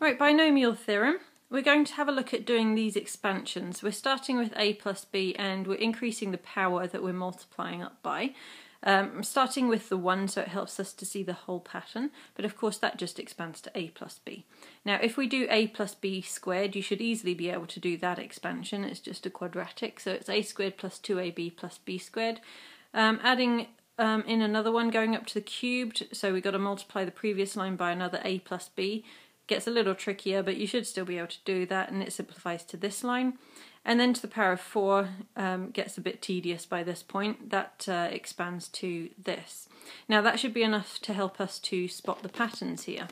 Right, binomial theorem. We're going to have a look at doing these expansions. We're starting with a plus b and we're increasing the power that we're multiplying up by. Um, starting with the 1 so it helps us to see the whole pattern, but of course that just expands to a plus b. Now if we do a plus b squared, you should easily be able to do that expansion. It's just a quadratic, so it's a squared plus 2ab plus b squared. Um, adding um, in another one going up to the cubed, so we've got to multiply the previous line by another a plus b gets a little trickier, but you should still be able to do that, and it simplifies to this line. And then to the power of 4 um, gets a bit tedious by this point. That uh, expands to this. Now that should be enough to help us to spot the patterns here.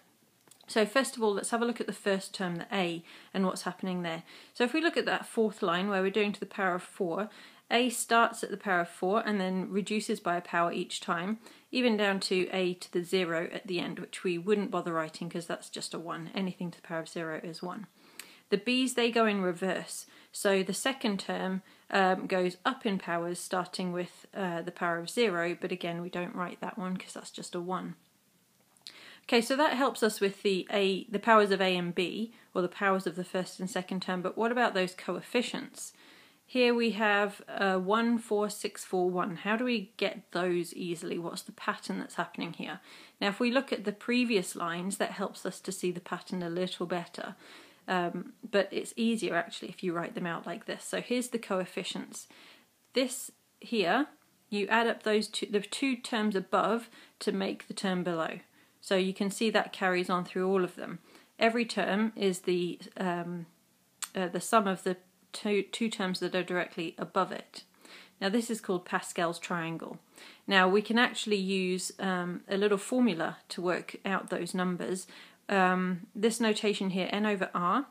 So first of all, let's have a look at the first term, the a, and what's happening there. So if we look at that fourth line where we're doing to the power of 4, a starts at the power of 4 and then reduces by a power each time, even down to a to the 0 at the end, which we wouldn't bother writing because that's just a 1. Anything to the power of 0 is 1. The b's, they go in reverse. So the second term um, goes up in powers, starting with uh, the power of 0, but again, we don't write that one because that's just a 1. Okay, so that helps us with the a the powers of a and b, or the powers of the first and second term, but what about those coefficients? Here we have uh, 1, 4, 6, 4, 1. How do we get those easily? What's the pattern that's happening here? Now if we look at the previous lines, that helps us to see the pattern a little better. Um, but it's easier actually if you write them out like this. So here's the coefficients. This here, you add up those two, the two terms above to make the term below. So you can see that carries on through all of them. Every term is the um, uh, the sum of the two, two terms that are directly above it. Now this is called Pascal's triangle. Now we can actually use um, a little formula to work out those numbers. Um, this notation here, n over r,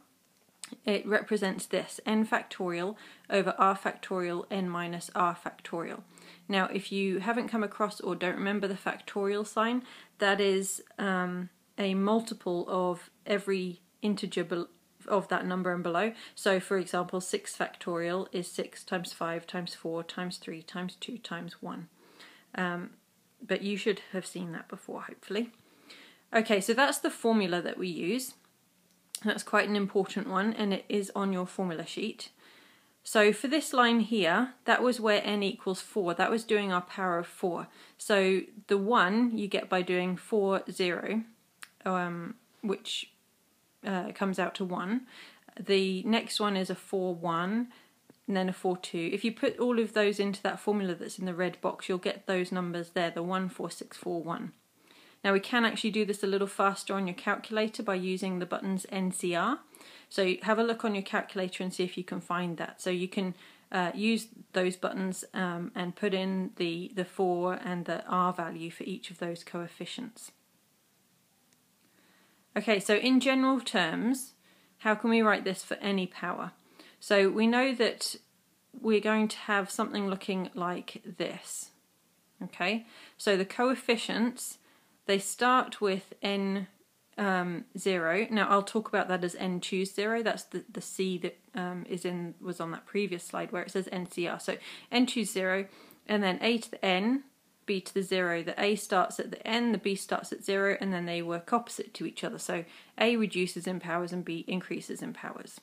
it represents this, n factorial over r factorial n minus r factorial. Now if you haven't come across or don't remember the factorial sign, that is um, a multiple of every integer of that number and below. So for example, 6 factorial is 6 times 5 times 4 times 3 times 2 times 1. Um, but you should have seen that before, hopefully. Okay, so that's the formula that we use. That's quite an important one, and it is on your formula sheet. So for this line here, that was where n equals 4. That was doing our power of 4. So the 1 you get by doing 4, 0, um, which uh, comes out to 1. The next one is a 4 1 and then a 4 2. If you put all of those into that formula that's in the red box, you'll get those numbers there, the 1 4 6 4 1. Now we can actually do this a little faster on your calculator by using the buttons NCR. So have a look on your calculator and see if you can find that. So you can uh, use those buttons um, and put in the, the 4 and the R value for each of those coefficients. Okay, so in general terms, how can we write this for any power? So we know that we're going to have something looking like this. Okay, so the coefficients, they start with n um, 0. Now I'll talk about that as n choose 0. That's the, the c that um, is in was on that previous slide where it says ncr. So n choose 0 and then a to the n b to the 0. The a starts at the n, the b starts at 0, and then they work opposite to each other. So a reduces in powers and b increases in powers.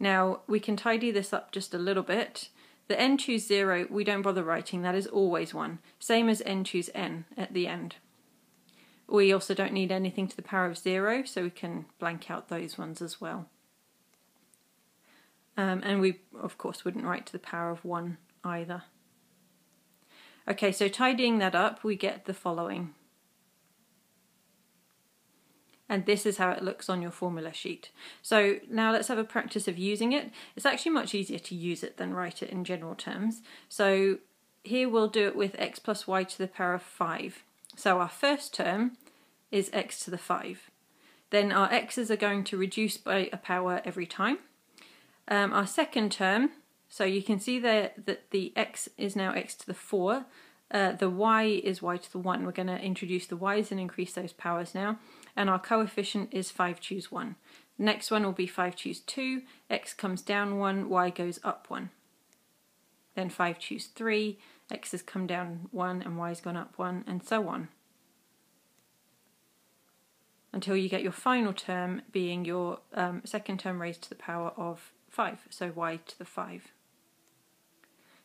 Now we can tidy this up just a little bit. The n choose 0 we don't bother writing, that is always 1. Same as n choose n at the end. We also don't need anything to the power of 0, so we can blank out those ones as well. Um, and we, of course, wouldn't write to the power of 1 either. Okay, so tidying that up, we get the following. And this is how it looks on your formula sheet. So now let's have a practice of using it. It's actually much easier to use it than write it in general terms. So here we'll do it with x plus y to the power of 5. So our first term is x to the 5. Then our x's are going to reduce by a power every time. Um, our second term so you can see there that the x is now x to the 4. Uh, the y is y to the 1. We're going to introduce the y's and increase those powers now. And our coefficient is 5 choose 1. next one will be 5 choose 2. x comes down 1, y goes up 1. Then 5 choose 3. x has come down 1 and y has gone up 1 and so on. until you get your final term being your um, second term raised to the power of 5, so y to the 5.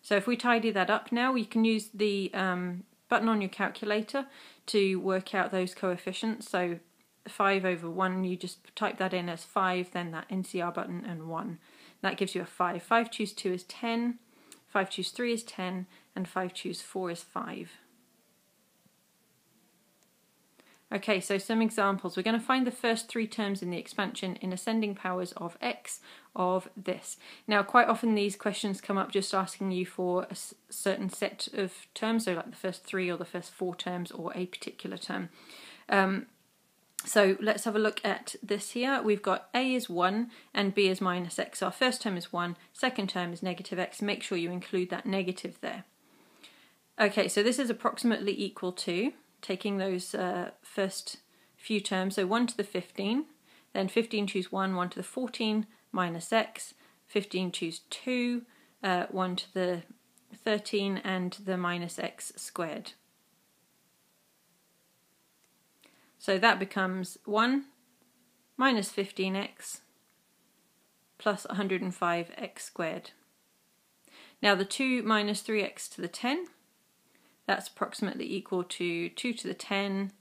So if we tidy that up now, you can use the um, button on your calculator to work out those coefficients. So 5 over 1, you just type that in as 5, then that NCR button and 1. That gives you a 5. 5 choose 2 is 10, 5 choose 3 is 10, and 5 choose 4 is 5. Okay, so some examples. We're going to find the first three terms in the expansion in ascending powers of x of this. Now, quite often these questions come up just asking you for a certain set of terms, so like the first three or the first four terms or a particular term. Um, so let's have a look at this here. We've got a is 1 and b is minus x. Our first term is 1, second term is negative x. Make sure you include that negative there. Okay, so this is approximately equal to taking those uh, first few terms, so 1 to the 15, then 15 choose 1, 1 to the 14 minus x, 15 choose 2, uh, 1 to the 13 and the minus x squared. So that becomes 1 minus 15x plus 105x squared. Now the 2 minus 3x to the 10 that's approximately equal to 2 to the 10.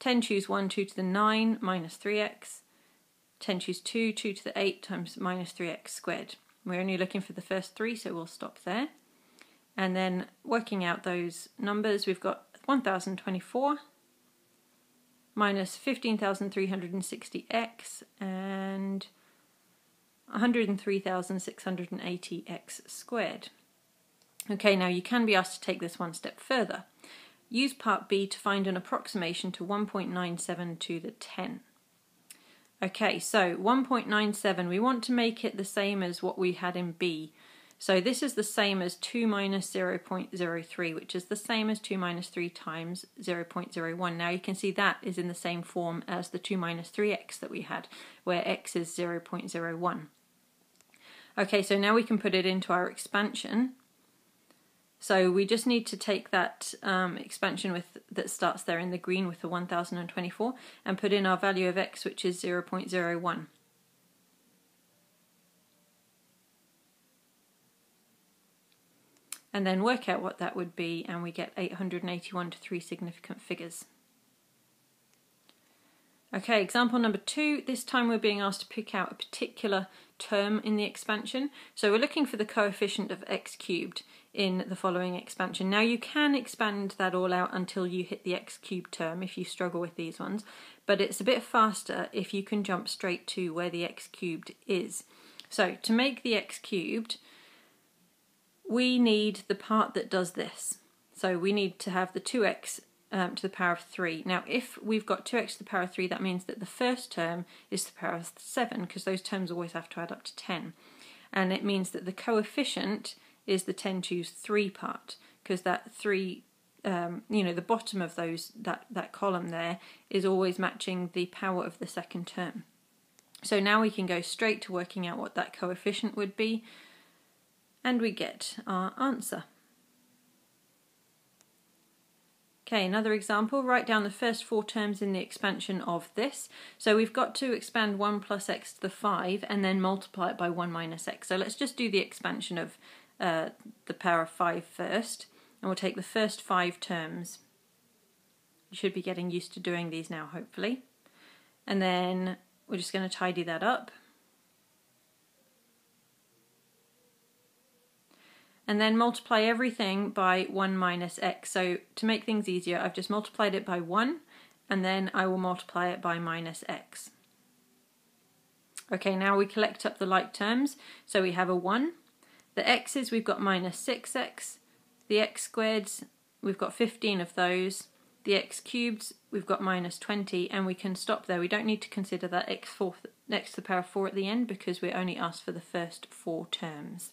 10 choose 1, 2 to the 9 minus 3x. 10 choose 2, 2 to the 8 times minus 3x squared. We're only looking for the first three, so we'll stop there. And then working out those numbers, we've got 1024 minus 15,360x and 103,680x squared. Okay, now you can be asked to take this one step further. Use part B to find an approximation to 1.97 to the 10. Okay, so 1.97, we want to make it the same as what we had in B. So this is the same as 2 minus 0.03, which is the same as 2 minus 3 times 0.01. Now you can see that is in the same form as the 2 minus 3x that we had, where x is 0.01. Okay, so now we can put it into our expansion. So we just need to take that um, expansion with that starts there in the green with the 1024 and put in our value of x which is 0.01. And then work out what that would be and we get 881 to three significant figures. Okay, example number two. This time we're being asked to pick out a particular term in the expansion. So we're looking for the coefficient of x cubed in the following expansion. Now you can expand that all out until you hit the x cubed term if you struggle with these ones, but it's a bit faster if you can jump straight to where the x cubed is. So to make the x cubed, we need the part that does this. So we need to have the 2x um, to the power of 3. Now, if we've got 2x to the power of 3, that means that the first term is to the power of 7, because those terms always have to add up to 10. And it means that the coefficient is the 10 choose 3 part, because that 3, um, you know, the bottom of those that, that column there is always matching the power of the second term. So now we can go straight to working out what that coefficient would be, and we get our answer. Okay, another example, write down the first four terms in the expansion of this. So we've got to expand 1 plus x to the 5 and then multiply it by 1 minus x. So let's just do the expansion of uh, the power of 5 first, and we'll take the first five terms. You should be getting used to doing these now, hopefully. And then we're just going to tidy that up. And then multiply everything by 1 minus x. So to make things easier, I've just multiplied it by 1, and then I will multiply it by minus x. Okay, now we collect up the like terms. So we have a 1. The x's, we've got minus 6x. The x squareds, we've got 15 of those. The x cubed, we've got minus 20, and we can stop there. We don't need to consider that x, fourth, x to the power of 4 at the end because we're only asked for the first four terms.